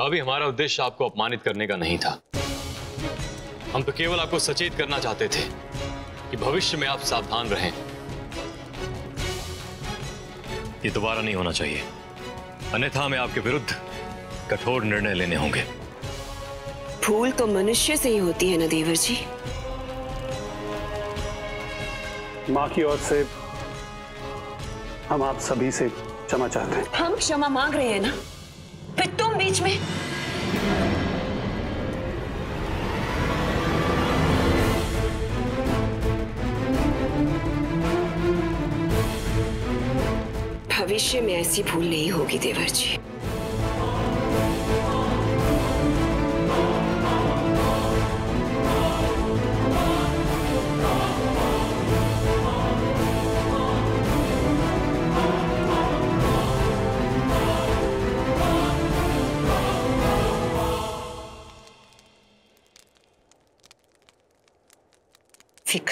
अभी हमारा उद्देश्य आपको अपमानित करने का नहीं था। हम तो केवल आपको सचेत करना चाहते थे कि भविष्य में आप सावधान रहें। ये दोबारा नहीं होना चाहिए। अन्यथा हमें आपके विरुद्ध कठोर निर्णय लेने होंगे। भूल तो मनुष्य से ही होती है ना देवर जी। माँ की ओर से हम आप सभी से क्षमा चाहते हैं। हम क्षमा मांग रहे हैं ना? फिर तुम बीच में। भविष्य में ऐसी भूल नहीं होगी देवर जी।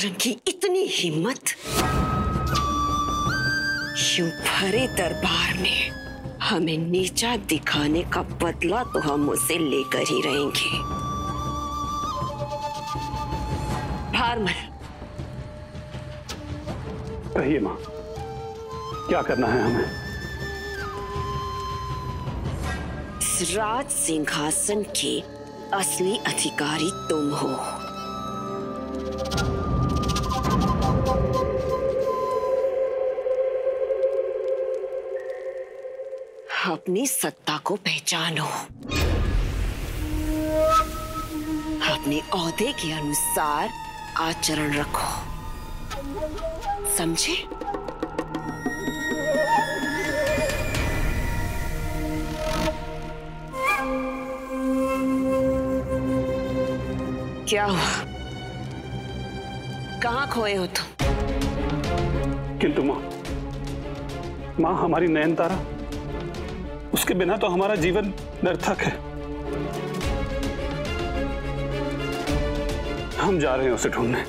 विक्रम की इतनी हिम्मत। यूँ भरे दरबार में हमें नीचा दिखाने का बदला तो हम उसे लेकर ही रहेंगे। भारमल। कहिए माँ क्या करना है हमें? राज सिंहासन के असली अधिकारी तुम हो। अपनी सत्ता को पहचानो। अपने औहदे के अनुसार आचरण रखो। समझे? क्या हुआ? कहाँ खोए हो तुम? किंतु माँ माँ हमारी नयन तारा उसके बिना तो हमारा जीवन निर्थक है। हम जा रहे हैं उसे ढूँढने।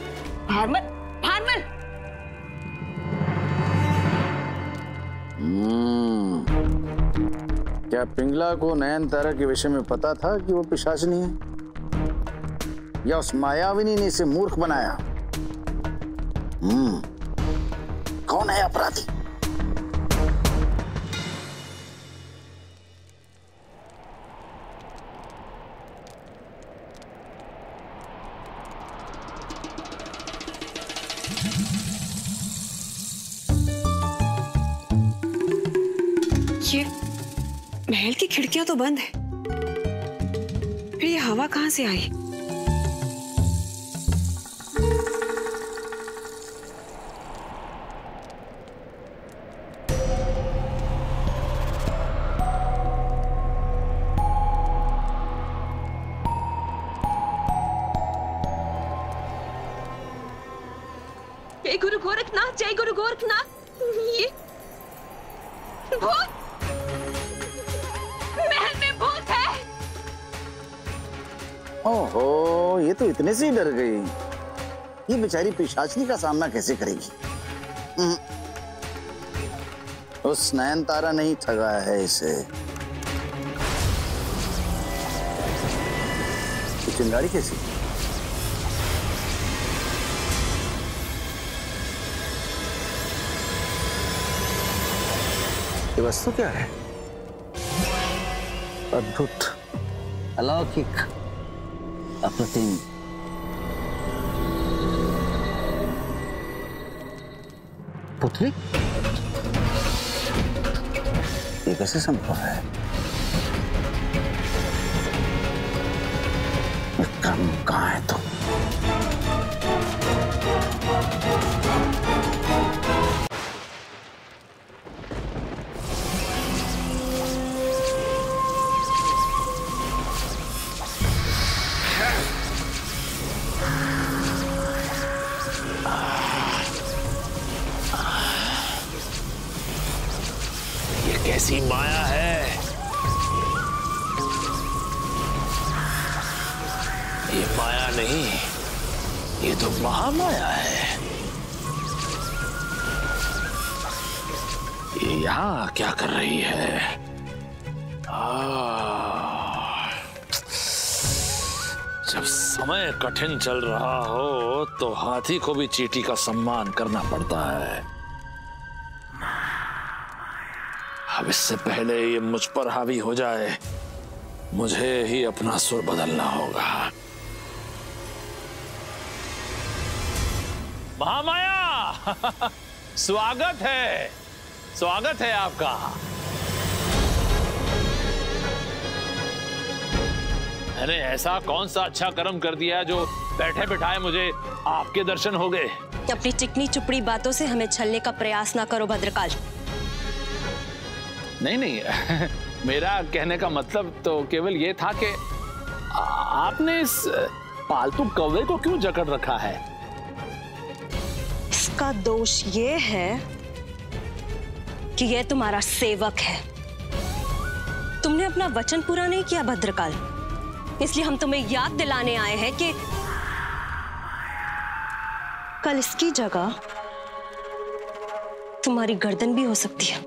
भारमल भारमल क्या पिंगला को नयन तारा के विषय में पता था कि वो पिशाचनी है? या उस मायाविनी ने इसे मूर्ख बनाया? हम्म। कौन है अपराधी? तो बंद है। फिर ये हवा कहाँ से आई? जय गुरु गोरखनाथ, जय गुरु गोरखनाथ। ये भूत! ओहो ये तो इतने से ही डर गई। ये बेचारी पिशाचनी का सामना कैसे करेगी? हम्म, उस नयन तारा नहीं ठगा है इसे। चिंगारी कैसी? ये वस्तु क्या है? अद्भुत। अलौकिक। अप्रतिम। पुत्री? ये कैसे संभव है? विक्रम कहा है तुम ये क्या कर रही है। जब समय कठिन चल रहा हो तो हाथी को भी चीटी का सम्मान करना पड़ता है। अब इससे पहले ये मुझ पर हावी हो जाए, मुझे ही अपना सुर बदलना होगा। महामाया! स्वागत है! स्वागत है आपका। मैंने ऐसा कौन सा अच्छा कर्म कर दिया जो बैठे बिठाए मुझे आपके दर्शन हो गए? अपनी चिकनी चुपड़ी बातों से हमें छलने का प्रयास ना करो भद्रकाल। नहीं नहीं मेरा कहने का मतलब तो केवल ये था कि आपने इस पालतू कौवे को क्यों जकड़ रखा है? इसका दोष ये है कि यह तुम्हारा सेवक है। तुमने अपना वचन पूरा नहीं किया भद्रकाल। इसलिए हम तुम्हें याद दिलाने आए हैं कि कल इसकी जगह तुम्हारी गर्दन भी हो सकती है।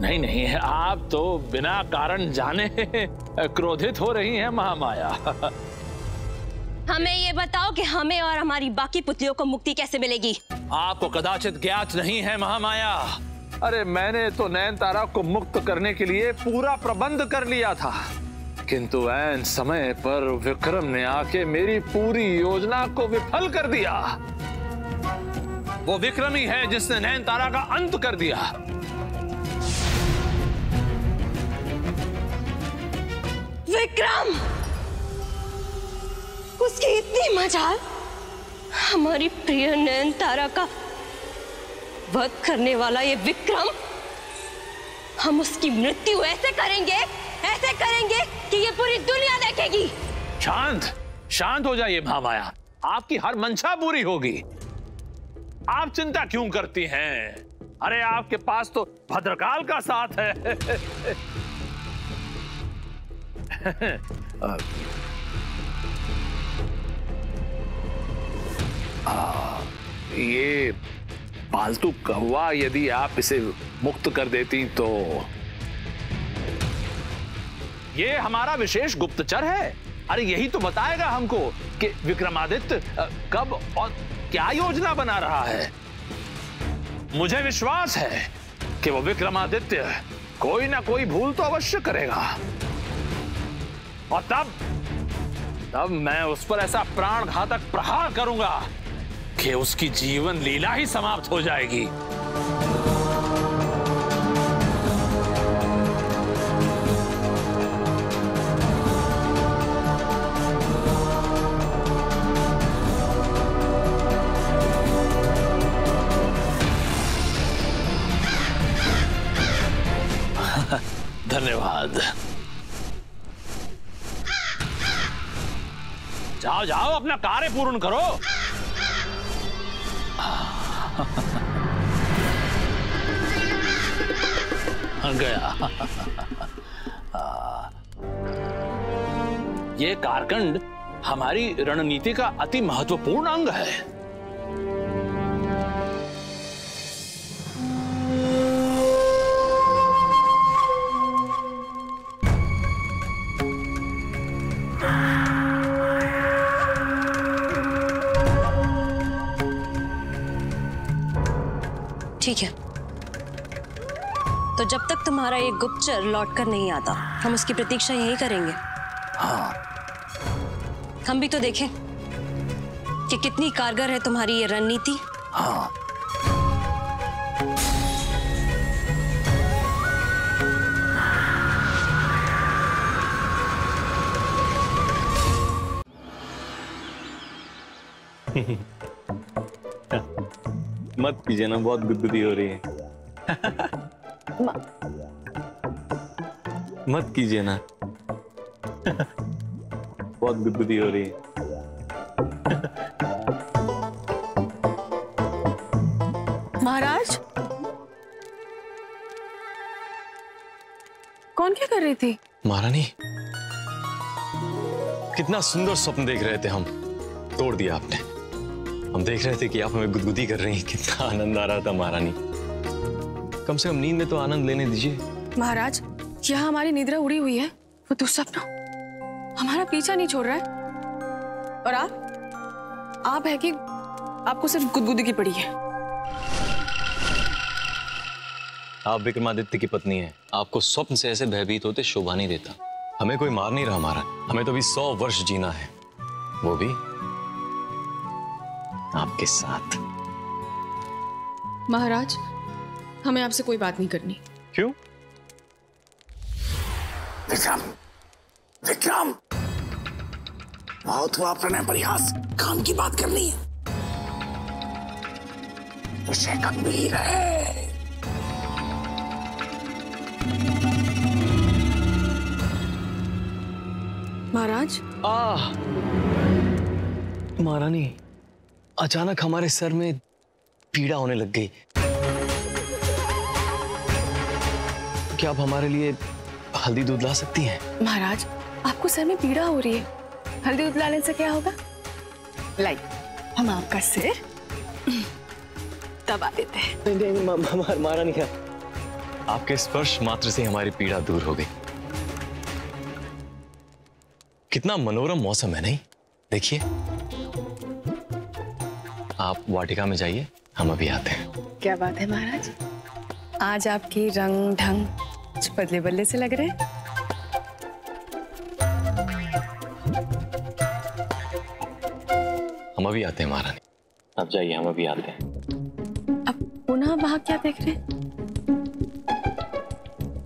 नहीं नहीं आप तो बिना कारण जाने क्रोधित हो रही हैं महामाया। हमें ये बताओ कि हमें और हमारी बाकी पुतलियों को मुक्ति कैसे मिलेगी? आपको कदाचित ज्ञात नहीं है महामाया। अरे मैंने तो नैन तारा को मुक्त करने के लिए पूरा प्रबंध कर लिया था। किंतु ऐन समय पर विक्रम ने आके मेरी पूरी योजना को विफल कर दिया। वो विक्रम ही है जिसने नैन तारा का अंत कर दिया। विक्रम! उसकी इतनी मजाल! हमारी प्रिय नैन तारा का वध करने वाला ये विक्रम हम उसकी मृत्यु ऐसे करेंगे ऐसे करेंगे कि ये पूरी दुनिया देखेगी। शांत शांत हो जाइए महामाया आपकी हर मंशा पूरी होगी। आप चिंता क्यों करती हैं? अरे आपके पास तो भद्रकाल का साथ है। आ, ये पालतू कौवा यदि आप इसे मुक्त कर देती तो ये हमारा विशेष गुप्तचर है। अरे, यही तो बताएगा हमको कि विक्रमादित्य कब और क्या योजना बना रहा है। मुझे विश्वास है कि वो विक्रमादित्य कोई ना कोई भूल तो अवश्य करेगा। और तब तब मैं उस पर ऐसा प्राण घातक प्रहार करूँगा कि उसकी जीवन लीला ही समाप्त हो जाएगी। धन्यवाद। जाओ जाओ, अपना कार्य पूर्ण करो। गया। ये कारकंड हमारी रणनीति का अति महत्वपूर्ण अंग है। ठीक है। तो जब तक तुम्हारा ये गुप्तचर लौट कर नहीं आता हम उसकी प्रतीक्षा यही करेंगे। हाँ। हम भी तो देखें कि कितनी कारगर है तुम्हारी ये रणनीति। हाँ। मत कीजिए ना बहुत गुदगुदी हो रही है। मत कीजिए ना। बहुत गुदगुदी हो रही है। महाराज? कौन क्या कर रही थी? महारानी कितना सुंदर स्वप्न देख रहे थे हम। तोड़ दिया आपने। हम देख रहे थे कि आप हमें गुदगुदी कर रही हैं। कितना आनंद आ रहा था महारानी। कम से कम नींद में तो आनंद लेने दीजिए। महाराज यहाँ हमारी निद्रा उड़ी हुई है। वो दुस्वप्न। हमारा पीछा नहीं छोड़ रहा है। और आप? आप है कि आपको सिर्फ़ गुदगुदी की पड़ी है। आप विक्रमादित्य की पत्नी हैं। आपको स्वप्न से ऐसे भयभीत होते शोभा नहीं देता। हमें कोई मार नहीं रहा हमारा हमें तो अभी सौ वर्ष जीना है। वो भी आपके साथ। महाराज हमें आपसे कोई बात नहीं करनी। क्यों? विक्रम विक्रम! बहुत हुआ प्रणय प्रयास काम की बात करनी है। विषय गंभीर है। महाराज? आह! महारानी अचानक हमारे सर में पीड़ा होने लग गई। क्या आप हमारे लिए हल्दी दूध ला सकती हैं? महाराज आपको सर में पीड़ा हो रही है। हल्दी दूध लाने से क्या होगा? लाई हम आपका सिर दबा देते हैं। नहीं नहीं मा, मा, मा, महारानी क्या आपके स्पर्श मात्र से हमारी पीड़ा दूर हो गई। कितना मनोरम मौसम है नहीं? देखिए। आप वाटिका में जाइए हम अभी आते हैं। क्या बात है महाराज? आज आपकी रंग ढंग कुछ बदले बदले से लग रहे हैं? हम अभी आते हैं महारानी। आप जाइए हम अभी आते हैं। अब पुनः वहाँ क्या देख रहे हैं?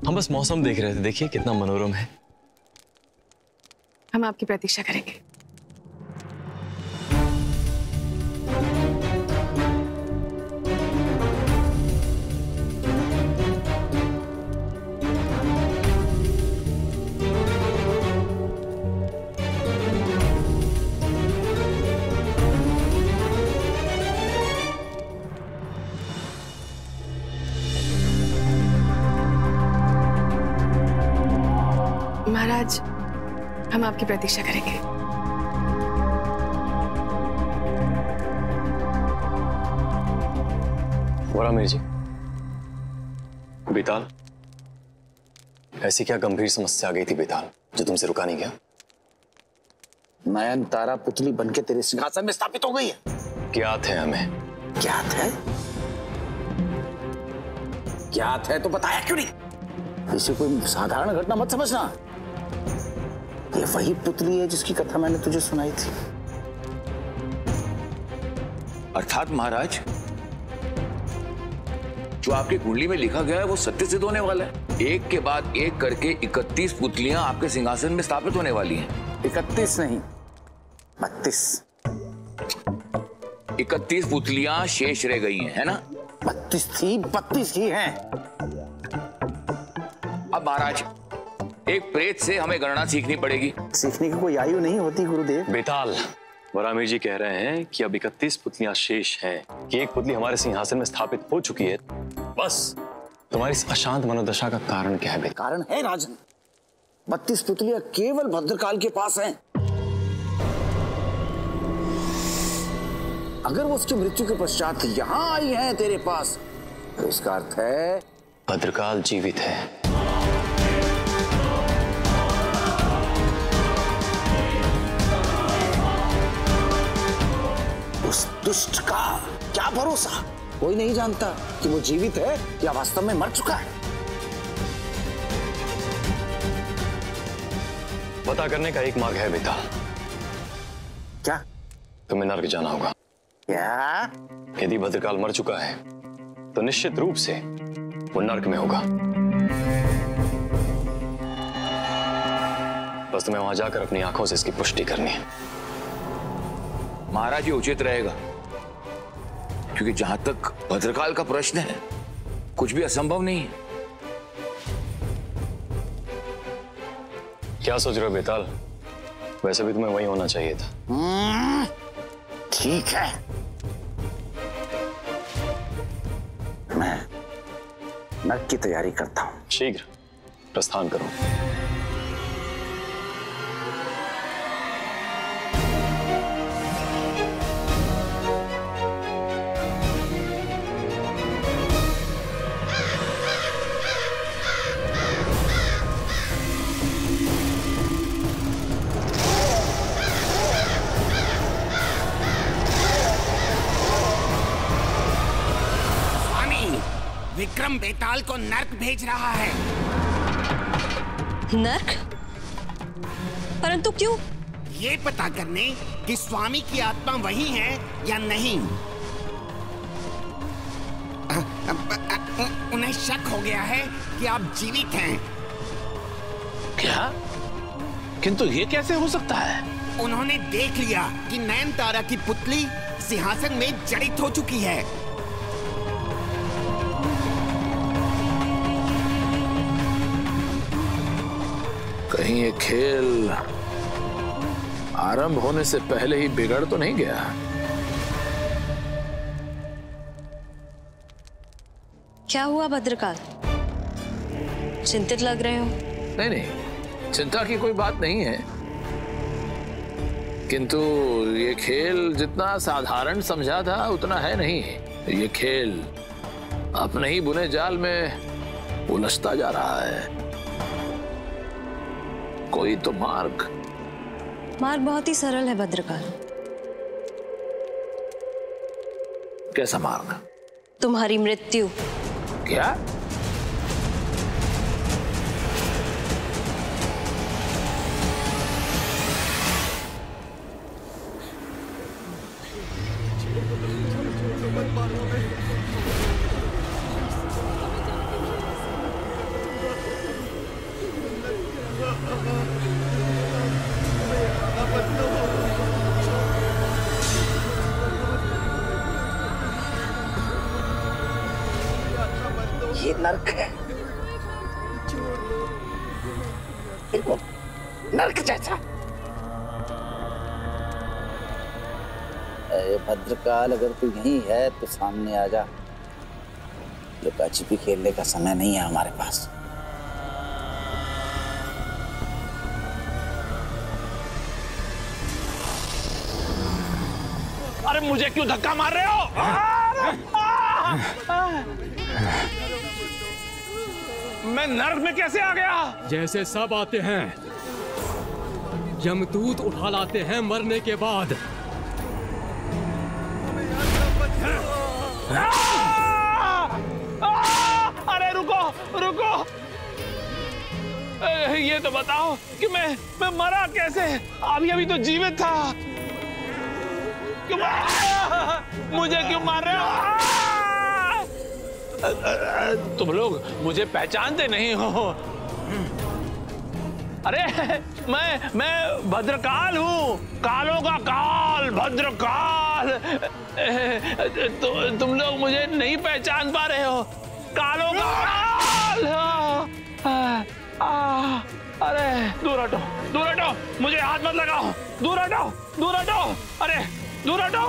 हम बस मौसम देख रहे थे देखिए कितना मनोरम है। हम आपकी प्रतीक्षा करेंगे। महाराज हम आपकी प्रतीक्षा करेंगे। वरामीर जी। बेताल? ऐसी क्या गंभीर समस्या आ गई थी बेताल जो तुमसे रुका नहीं गया? नयन तारा पुतली बनके तेरे सिंहासन में स्थापित हो गई है। ज्ञात है हमें? क्या है? क्या है तो बताया क्यों नहीं? इसे कोई साधारण घटना मत समझना। ये वही पुतली है जिसकी कथा मैंने तुझे सुनाई थी। अर्थात महाराज जो आपकी कुंडली में लिखा गया है वो सत्य सिद्ध होने वाला है। एक के बाद एक करके 31 पुतलियाँ आपके सिंहासन में स्थापित होने वाली हैं। इकतीस नहीं बत्तीस। 31 पुतलियाँ शेष रह गई हैं है ना? बत्तीस थी बत्तीस ही हैं। अब महाराज एक प्रेत से हमें गणना सीखनी पड़ेगी। सीखने की कोई आयु नहीं होती गुरुदेव। बेताल वरामीर जी कह रहे हैं कि अब इकतीस पुतलियाँ शेष हैं कि एक पुतली हमारे सिंहासन में स्थापित हो चुकी है। बस तुम्हारी इस अशांत मनोदशा का कारण क्या है कारण है राजन। बत्तीस पुतलियाँ केवल भद्रकाल के पास हैं। अगर वो उसकी मृत्यु के पश्चात यहाँ आई है तेरे पास तो इसका अर्थ है भद्रकाल जीवित है। दुष्ट का क्या भरोसा? कोई नहीं जानता कि वो जीवित है या वास्तव में मर चुका है। पता करने का एक मार्ग है बेताल क्या? तुम्हें नर्क जाना होगा। क्या? यदि भद्रकाल मर चुका है तो निश्चित रूप से वो नर्क में होगा। बस तुम्हें वहाँ जाकर अपनी आँखों से इसकी पुष्टि करनी है। महाराज ये उचित रहेगा। क्योंकि जहाँ तक भद्रकाल का प्रश्न है कुछ भी असंभव नहीं है। क्या सोच रहे हो बेताल? वैसे भी तुम्हें वही होना चाहिए था। हम्म, ठीक है। मैं नर्क की तैयारी करता हूँ। शीघ्र प्रस्थान करो। बेताल को नर्क भेज रहा है। नर्क? परंतु क्यों? ये पता करने कि स्वामी की आत्मा वही है या नहीं। उन्हें शक हो गया है कि आप जीवित हैं। क्या? किंतु ये कैसे हो सकता है? उन्होंने देख लिया कि नयन तारा की पुतली सिंहासन में जड़ित हो चुकी है। कहीं ये खेल आरंभ होने से पहले ही बिगड़ तो नहीं गया। क्या हुआ भद्रकाल? चिंतित लग रहे हो? नहीं नहीं चिंता की कोई बात नहीं है। किंतु ये खेल जितना साधारण समझा था उतना है नहीं। ये खेल अपने ही बुने जाल में उलझता जा रहा है। कोई तो मार्ग। मार्ग बहुत ही सरल है भद्रकाल। कैसा मार्ग? तुम्हारी मृत्यु। क्या? ये नर्क है। बिल्कुल नर्क जैसा। अरे भद्रकाल अगर तू यहीं है तो सामने आ जा। लुका छिपी खेलने का समय नहीं है हमारे पास। अरे मुझे क्यों धक्का मार रहे हो। मैं नर्क में कैसे आ गया? जैसे सब आते हैं। यमदूत उठा लाते हैं मरने के बाद। अरे रुको रुको। ये तो बताओ कि मैं मैं मरा कैसे? अभी अभी तो जीवित था। क्यों? मुझे क्यों मार रहे हो? तुम लोग मुझे पहचानते नहीं हो। अरे मैं मैं भद्रकाल हूँ। कालों का काल भद्रकाल। तो, तुम लोग मुझे नहीं पहचान पा रहे हो। कालों का काल। आ, आ, अरे दूर हटो दूर हटो। मुझे हाथ मत लगाओ। दूर हटो दूर हटो। अरे दूर हटो।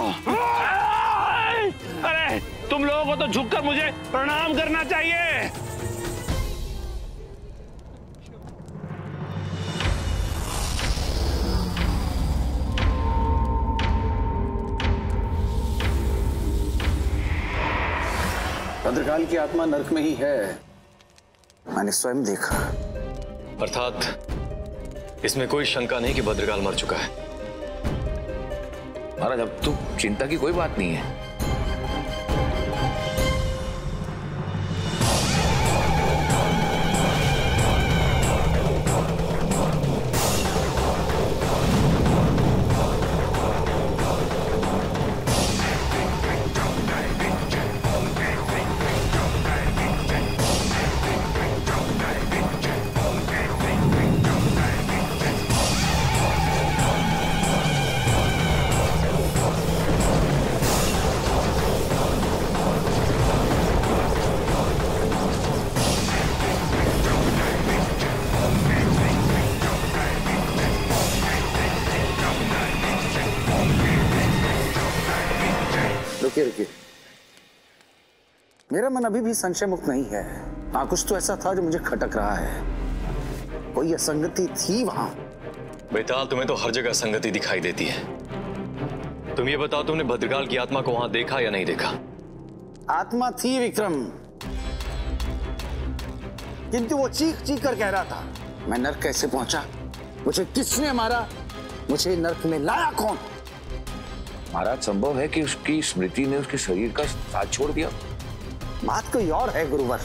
अरे तुम लोगों को तो झुककर मुझे प्रणाम करना चाहिए। भद्रकाल की आत्मा नर्क में ही है। मैंने स्वयं देखा। अर्थात इसमें कोई शंका नहीं कि भद्रकाल मर चुका है। महाराज अब तो चिंता की कोई बात नहीं है। मन अभी भी संशय मुक्त नहीं है। हाँ कुछ तो ऐसा था जो मुझे खटक रहा है। कोई असंगति थी वहाँ? बेताल तुम्हें तो हर जगह संगति दिखाई देती है। तुम ये बताओ तुमने भद्रकाल की आत्मा को वहाँ देखा या नहीं देखा? आत्मा थी विक्रम। किंतु वो चीख चीख कर कह रहा था मैं नर्क कैसे पहुँचा? मुझे किसने मारा? मुझे नर्क में लाया कौन? महाराज संभव है कि उसकी स्मृति ने उसके शरीर का साथ छोड़ दिया। बात कोई और है गुरुवर।